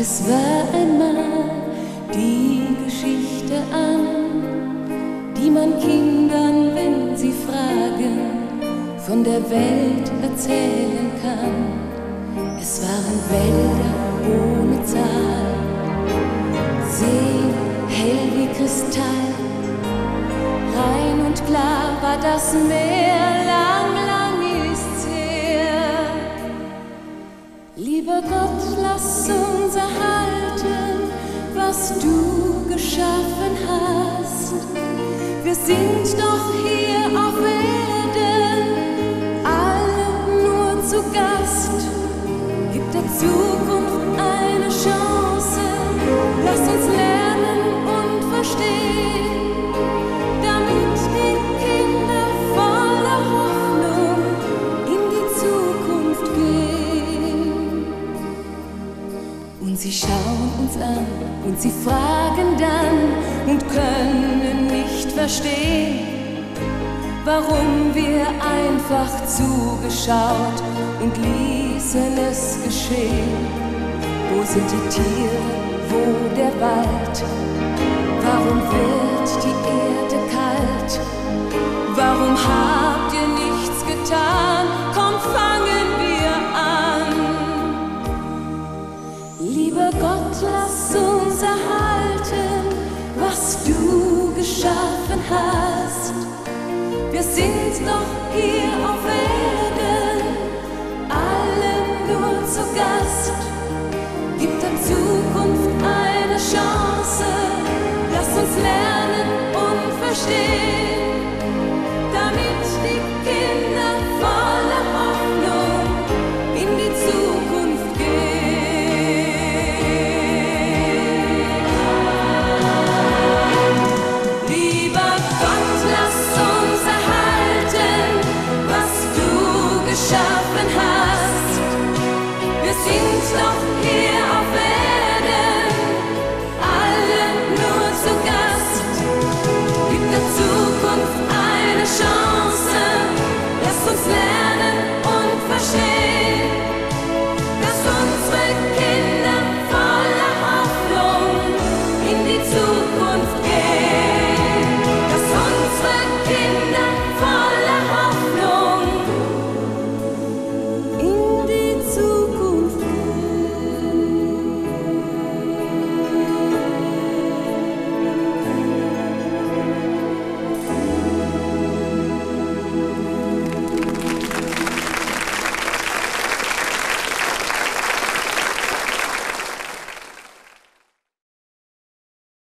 Es war einmal die Geschichte an, die man Kindern, wenn sie fragen, von der Welt erzählen kann. Es waren Wälder ohne Zahl, Seen hell wie Kristall, rein und klar war das Meer, Wir sind doch hier auf Erden, alle nur zu Gast. Gib der Zukunft eine Chance, lass uns lernen Und sie schauen uns an und sie fragen dann und können nicht verstehen, warum wir einfach zugeschaut und ließen es geschehen. Wo sind die Tiere, wo der Wald? Warum wird die Erde hast. Wir sind doch hier auf Erden, alle nur zu Gast. Gib der Zukunft eine Chance, lass uns lernen und verstehen.